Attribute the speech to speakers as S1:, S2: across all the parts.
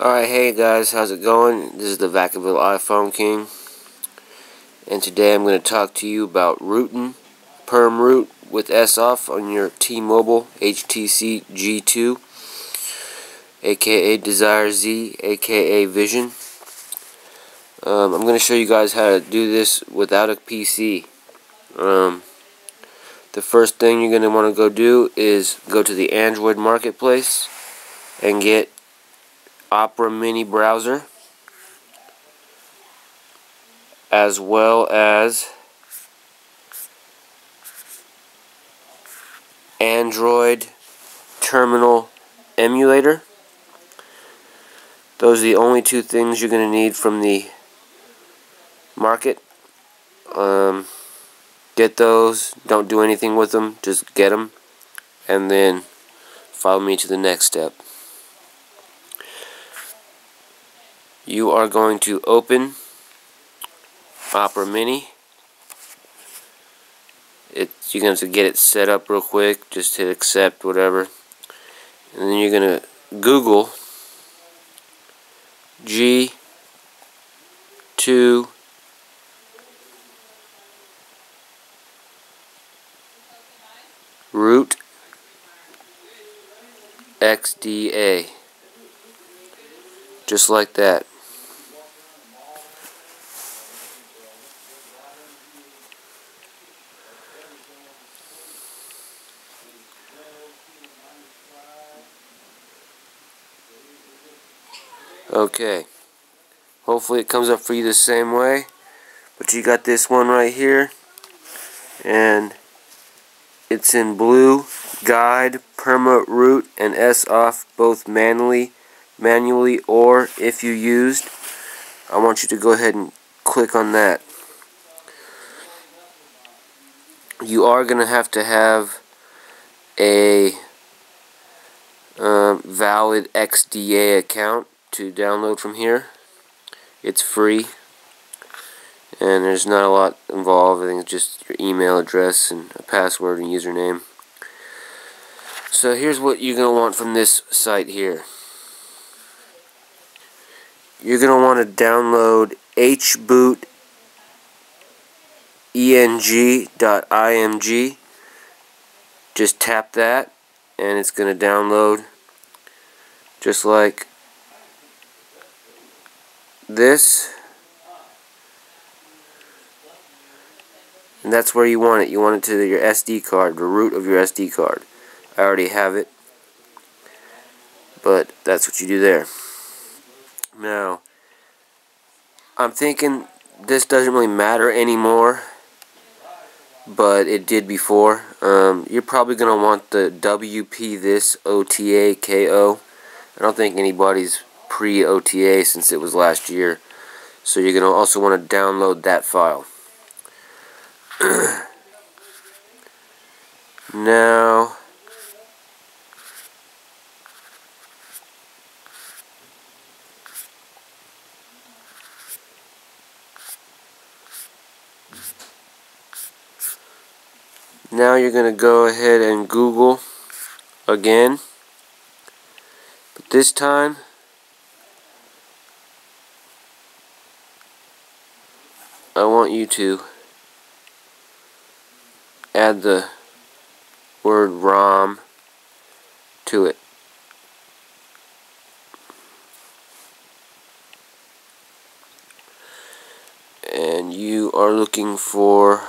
S1: Alright, hey guys, how's it going? This is the Vacaville iPhone King. And today I'm going to talk to you about rooting perm root with S off on your T-Mobile HTC G2 aka Desire Z aka Vision. Um, I'm going to show you guys how to do this without a PC. Um, the first thing you're going to want to go do is go to the Android Marketplace and get Opera Mini browser as well as Android terminal emulator. Those are the only two things you're going to need from the market. Um, get those. Don't do anything with them. Just get them. And then follow me to the next step. You are going to open Opera Mini. It, you're going to get it set up real quick. Just hit accept, whatever. And then you're going to Google G2 root XDA. Just like that. Okay. Hopefully it comes up for you the same way. But you got this one right here. And it's in blue, guide, perma root, and S off both manually, manually or if you used. I want you to go ahead and click on that. You are going to have to have a um, valid XDA account to download from here. It's free and there's not a lot involved. I think it's just your email address and a password and username. So here's what you're going to want from this site here. You're going to want to download hboot eng.img. Just tap that and it's going to download just like this. And that's where you want it. You want it to your SD card the root of your SD card. I already have it. But that's what you do there. Now I'm thinking this doesn't really matter anymore but it did before. Um, you're probably gonna want the WP this OTA KO I don't think anybody's pre-OTA since it was last year. So you're going to also want to download that file. now, now you're going to go ahead and Google again. But this time, I want you to add the word ROM to it. And you are looking for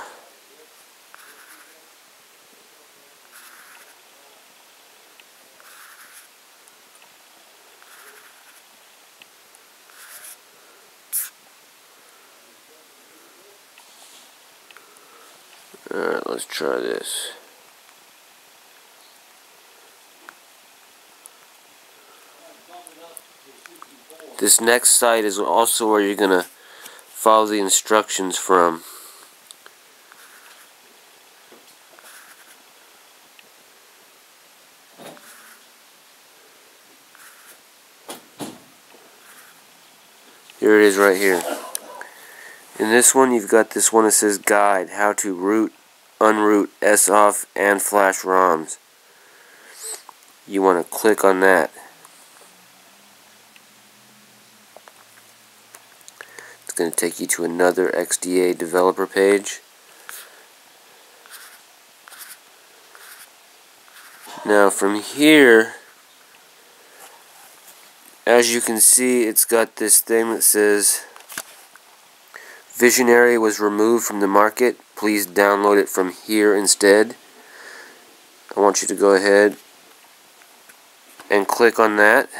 S1: Alright, let's try this. This next site is also where you're going to follow the instructions from. Here it is right here. In this one, you've got this one that says Guide, How to Root unroot SOFF and flash ROMs. You want to click on that. It's going to take you to another XDA developer page. Now from here, as you can see, it's got this thing that says Visionary was removed from the market. Please download it from here instead. I want you to go ahead and click on that.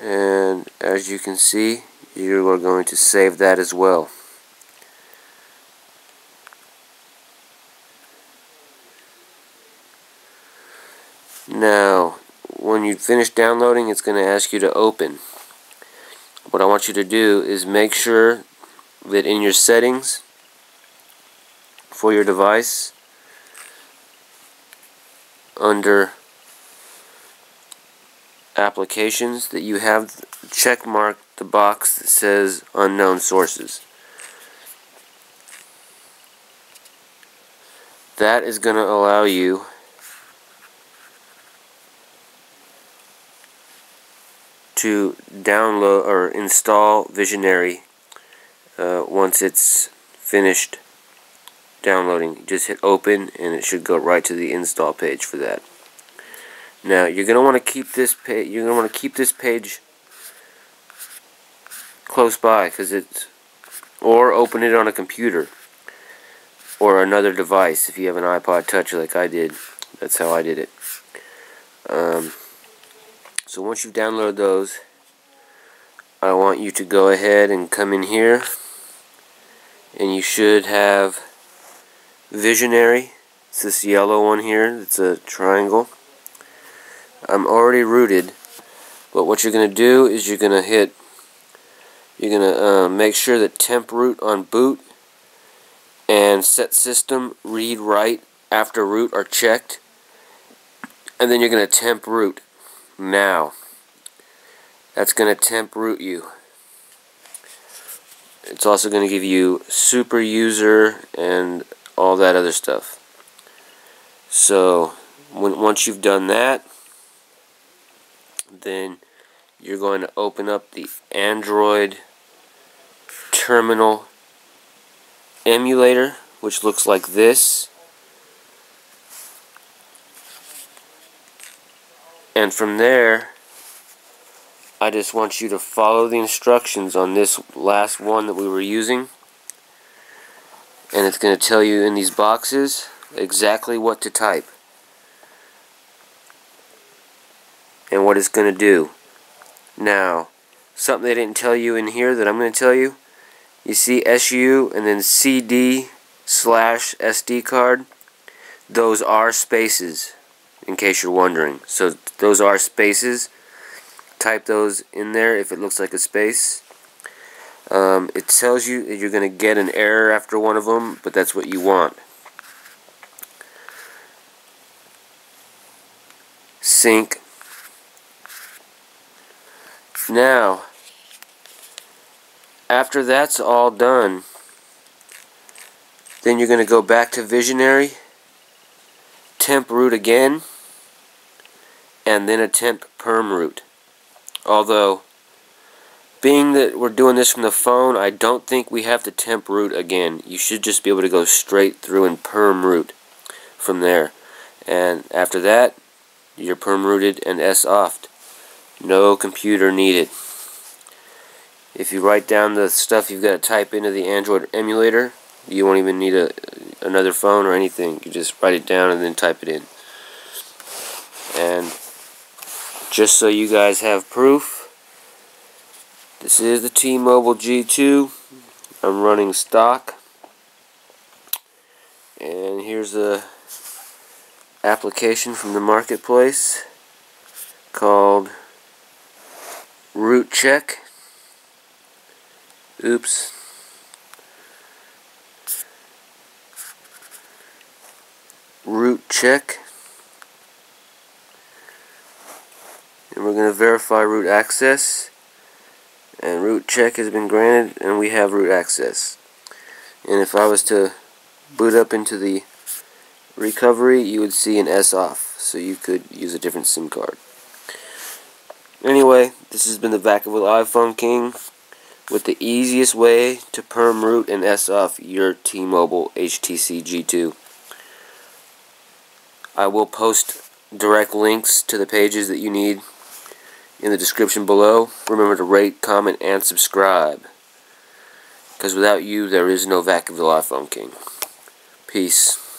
S1: And as you can see, you are going to save that as well. Now, when you finish downloading, it's going to ask you to open. What I want you to do is make sure that in your settings for your device, under applications, that you have check mark the box that says unknown sources. That is going to allow you to download or install Visionary uh, once it's finished downloading. Just hit open and it should go right to the install page for that. Now you're gonna want to keep this page. You're gonna want to keep this page close by because it's or open it on a computer or another device if you have an iPod touch like I did that's how I did it um, so once you've downloaded those I want you to go ahead and come in here. And you should have Visionary. It's this yellow one here. It's a triangle. I'm already rooted. But what you're gonna do is you're gonna hit you're going to uh, make sure that temp root on boot and set system read write after root are checked. And then you're going to temp root now. That's going to temp root you. It's also going to give you super user and all that other stuff. So when, once you've done that, then you're going to open up the Android terminal emulator, which looks like this. And from there, I just want you to follow the instructions on this last one that we were using. And it's going to tell you in these boxes exactly what to type. And what it's going to do. Now, something they didn't tell you in here that I'm going to tell you you see SU and then CD slash SD card those are spaces in case you're wondering. So those are spaces. Type those in there if it looks like a space. Um, it tells you that you're going to get an error after one of them but that's what you want. Sync. Now after that's all done, then you're going to go back to Visionary, temp root again, and then a temp perm root. Although, being that we're doing this from the phone, I don't think we have to temp root again. You should just be able to go straight through and perm root from there. And after that, you're perm rooted and S-offed. No computer needed. If you write down the stuff you've got to type into the Android emulator, you won't even need a another phone or anything. You just write it down and then type it in. And just so you guys have proof, this is the T-Mobile G2. I'm running stock. And here's a application from the marketplace called Root Check. Oops. Root check. And we're going to verify root access. And root check has been granted and we have root access. And if I was to boot up into the recovery, you would see an S off, so you could use a different SIM card. Anyway, this has been the Vacaville iPhone King with the easiest way to perm root and S off your T-Mobile HTC G2. I will post direct links to the pages that you need in the description below. Remember to rate, comment, and subscribe. Because without you, there is no Vacaville iPhone King. Peace.